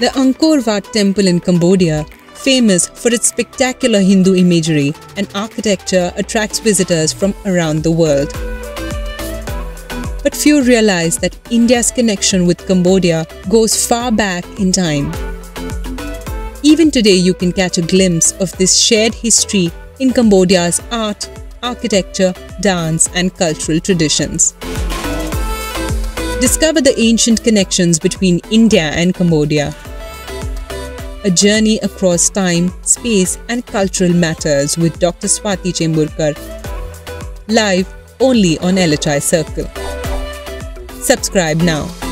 The Angkor Wat temple in Cambodia, famous for its spectacular Hindu imagery and architecture, attracts visitors from around the world. But few realize that India's connection with Cambodia goes far back in time. Even today, you can catch a glimpse of this shared history in Cambodia's art, architecture, dance, and cultural traditions. Discover the ancient connections between India and Cambodia. A journey across time, space, and cultural matters with Dr. Swati Chemburkar. Live only on LHI Circle. Subscribe now.